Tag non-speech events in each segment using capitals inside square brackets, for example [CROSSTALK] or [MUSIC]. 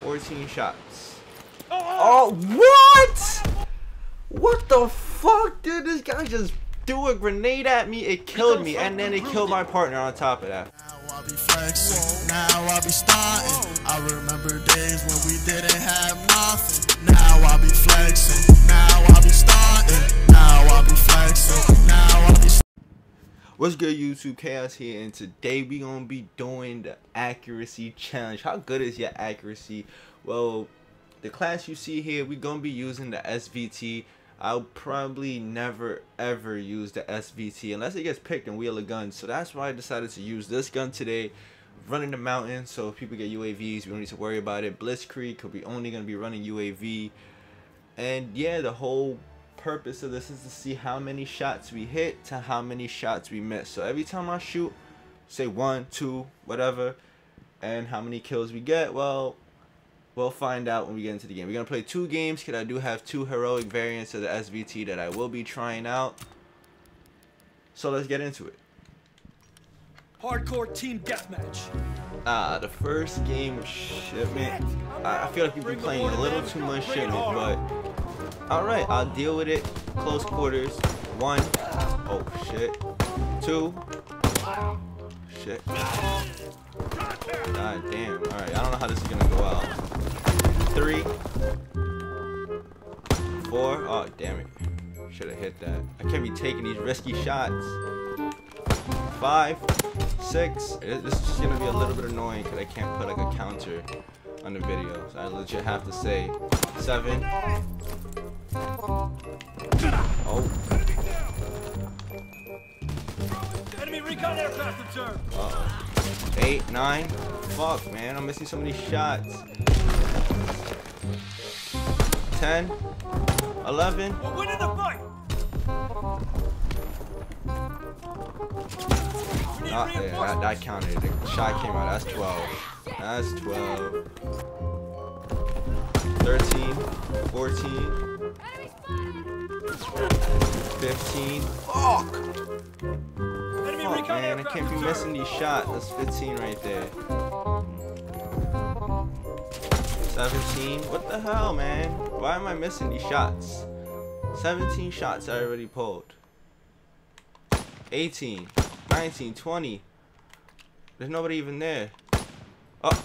14 shots. Oh! oh, what? What the fuck, dude? This guy just threw a grenade at me. It killed me, and then it killed my partner on top of that. Now I be flexing, now I be starting. I remember days when we didn't have nothing. Now I be flexing, now I be starting. What's good YouTube Khaoz here and today we gonna be doing the accuracy challenge. How good is your accuracy? Well the class you see here we gonna be using the SVT. I'll probably never ever use the SVT unless it gets picked and wheel a gun. So that's why I decided to use this gun today. Running the mountain so if people get UAVs we don't need to worry about it. Blitzkrieg could be only gonna be running UAV. And yeah the whole purpose of this is to see how many shots we hit to how many shots we miss. So every time I shoot, say one, two, whatever, and how many kills we get, well, we'll find out when we get into the game. We're going to play two games because I do have two heroic variants of the SVT that I will be trying out. So let's get into it. Hardcore team deathmatch. Ah, the first game of shipment. I I feel like we've been playing a little too much shipment, but alright, I'll deal with it. Close quarters. One. Oh shit. Two. Shit. God damn. Alright, I don't know how this is gonna go out. Three. Four. Oh damn it. Should have hit that. I can't be taking these risky shots. Five six. This is just gonna be a little bit annoying because I can't put like a counter on the video. So I legit have to say seven. Oh, Enemy recon aircraft observed. uh-oh. Eight, nine. Fuck, man. I'm missing so many shots. Ten. Eleven. We're winning the fight. We need Ah, that, that counted. The shot came out. That's 12. That's 12. 13. 14. 15. Fuck! Enemy Fuck, recon man. I can't be missing these shots. That's 15 right there. 17. What the hell, man? Why am I missing these shots? 17 shots I already pulled. 18. 19. 20. There's nobody even there. Oh.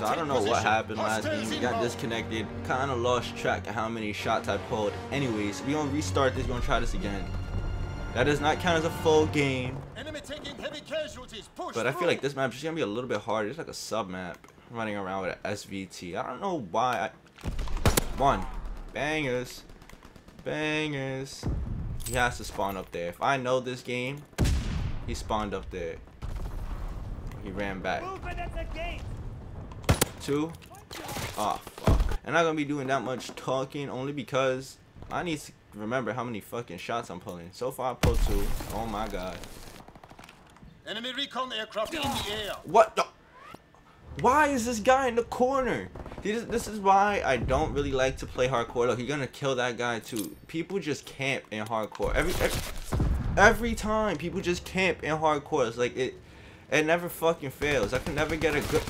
Move out Okay, and so I don't know what happened last game. We got disconnected. Kind of lost track of how many shots I pulled. Anyways, we gonna restart this. we gonna try this again. That does not count as a full game. Enemy taking heavy casualties. Push But I feel like this map is gonna be a little bit harder. It's like a sub map. Running around with an SVT. I don't know why. I... One. Bangers. Bangers. He has to spawn up there. If I know this game, he spawned up there. He ran back. Movement at the gate. Two. Oh, fuck. I'm not gonna be doing that much talking only because I need to remember how many fucking shots I'm pulling. So far, I pulled two. Oh my god. Enemy recon aircraft in the air. What the? Why is this guy in the corner? This, this is why I don't really like to play hardcore. Look, you're gonna kill that guy too. People just camp in hardcore. Every, every every time, people just camp in hardcore. It's like it, it never fucking fails. I can never get a good.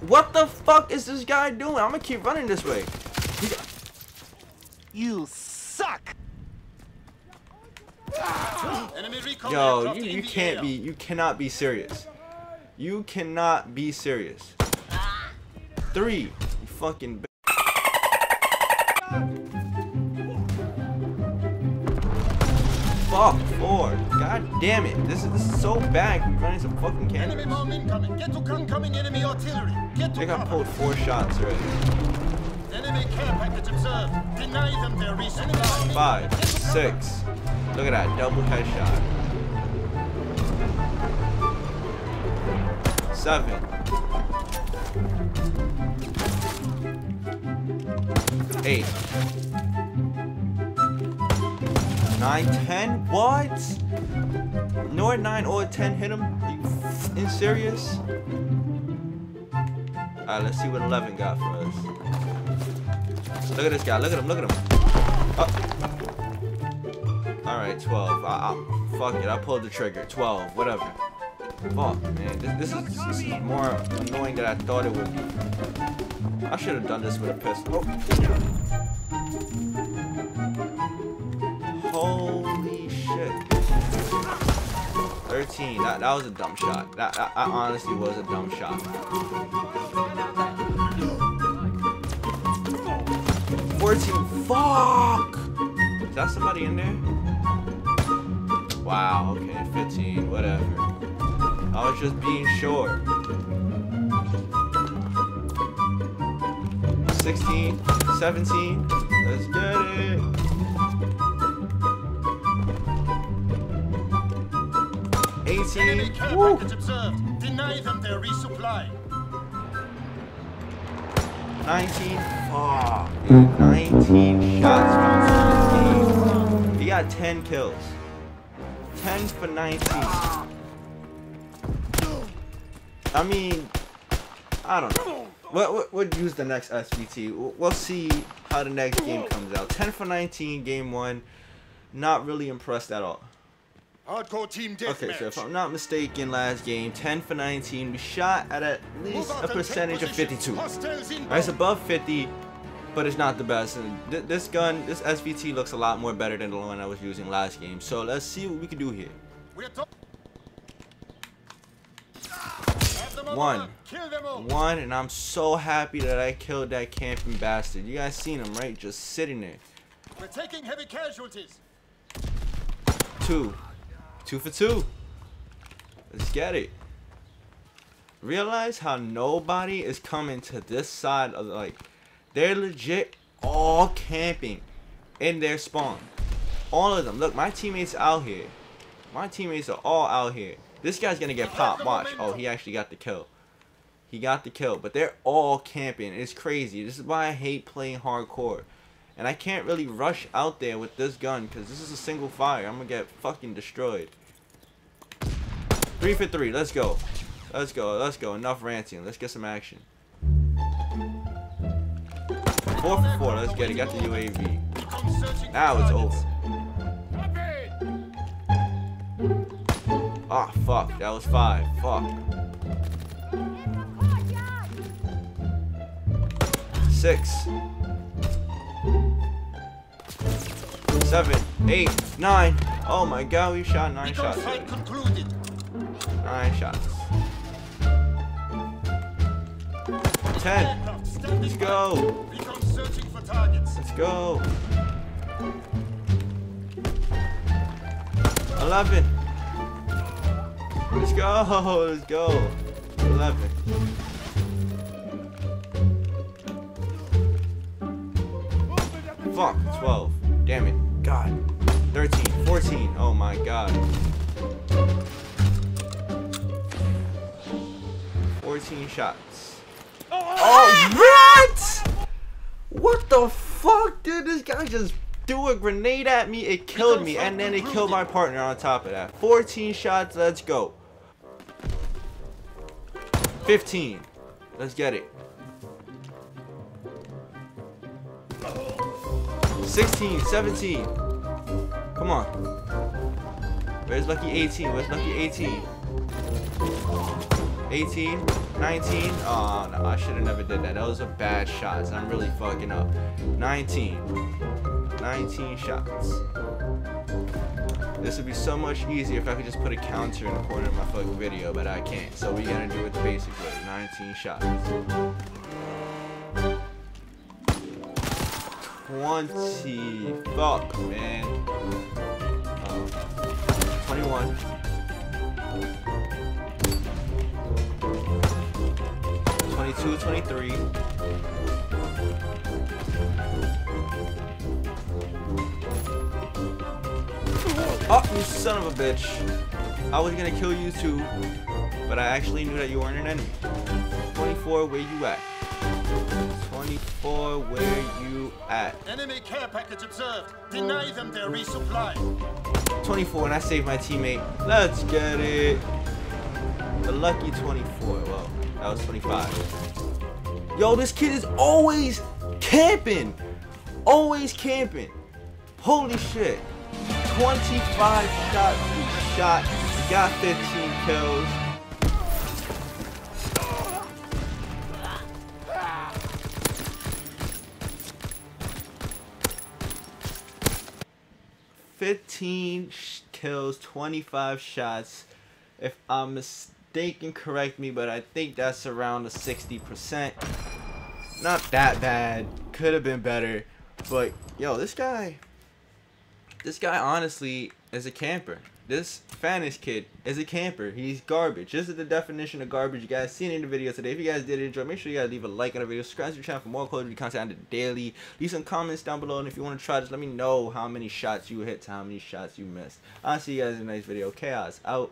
What the fuck is this guy doing? I'm gonna keep running this way. You suck! Yo, you, in you can't be you cannot be serious. You cannot be serious. Three, you fucking. b- Fuck four. God damn it. This is this is so bad. We're running some fucking Enemy bomb incoming. Get to incoming enemy artillery. I think I pulled four shots already. Enemy care package observed. Deny them their reason. Five, six. Look at that double headshot. Seven. Eight. Nine, ten? What? No at nine or ten hit him? You f***ing serious? Alright, let's see what 11 got for us. Look at this guy. Look at him. Look at him. Oh. Alright, 12. I, I, fuck it, I pulled the trigger. 12, whatever. Fuck, man. This, this, is, this is more annoying than I thought it would be. I should have done this with a pistol. Oh. Holy shit. 13. That, that was a dumb shot. That, that, that honestly was a dumb shot. 14. Fuck! Is that somebody in there? Wow, okay, 15, whatever. I was just being short. 16, 17, let's get it. Enemy 18, care Woo. package observed. Deny them their resupply. 19, ah, oh, dude, 19 shots from 17. He got 10 kills. 10 for 19. I mean, I don't know. What what would use the next SVT? We'll- We'll see how the next game comes out. 10 for 19, game one. Not really impressed at all. Hardcore team deathmatch. Okay, so if I'm not mistaken, last game, 10 for 19. We shot at at least a percentage of 52. Right, It's above 50, but it's not the best. And th this gun, this SVT looks a lot more better than the one I was using last game. So let's see what we can do here. We're top. Have them on the One. run. Kill them all. One, and I'm so happy that I killed that camping bastard. You guys seen him, right? Just sitting there. We're taking heavy casualties. Two. Two for two. Let's get it. Realize how nobody is coming to this side of like they're legit all camping in their spawn. All of them. Look, my teammates out here. My teammates are all out here. This guy's gonna get popped. Watch. Oh, he actually got the kill. He got the kill, but they're all camping. It's crazy. This is why I hate playing hardcore. And I can't really rush out there with this gun because this is a single fire. I'm gonna get fucking destroyed. Three for three. Let's go. Let's go. Let's go. Enough ranting. Let's get some action. Four for four. Let's get it. Got the UAV. Now it's over. Ah, fuck. That was five. Fuck. Six. Seven. Eight. Nine. Oh my god, we shot nine shots. fight concluded. Nine shots. Ten. Let's go. Searching for targets. Let's go. 11. Let's go. [LAUGHS] Let's go. 11. Fuck. 12. Damn it. God. 13. 14. Oh my god. 14 shots. Oh, what? What the fuck, dude? This guy just threw a grenade at me. It killed me, and then it killed my partner on top of that. 14 shots. Let's go. 15. Let's get it. 16, 17. Come on. Where's Lucky 18? Where's Lucky 18? 18, 19. Oh, no, I should have never did that. That was a bad shots. I'm really fucking up. 19. 19 shots. This would be so much easier if I could just put a counter in the corner of my fucking video, but I can't. So we gotta do it the basic way. 19 shots. 20. Fuck, man. Oh. 21. 22, 23. Oh, you son of a bitch. I was gonna kill you too, but I actually knew that you weren't an enemy. 24, where you at? 24, where you at? Enemy care package observed. Deny them their resupply. 24, and I saved my teammate. Let's get it. The lucky 24. Well, that was 25. Yo, this kid is always camping. Always camping. Holy shit. 25 shots we shot. We Got 15 kills. Fifteen sh- kills, twenty-five shots. If I'm mistaken, correct me, but I think that's around a sixty percent. Not that bad. Could have been better, but yo, this guy, this guy honestly is a camper. This Fanis kid is a camper. He's garbage. This is the definition of garbage. You guys seen in the video today. If you guys did enjoy, make sure you guys leave a like on the video. Subscribe to the channel for more Duty content on the daily. Leave some comments down below. And if you want to try this, let me know how many shots you hit how many shots you missed. I'll see you guys in the next video. Khaoz out.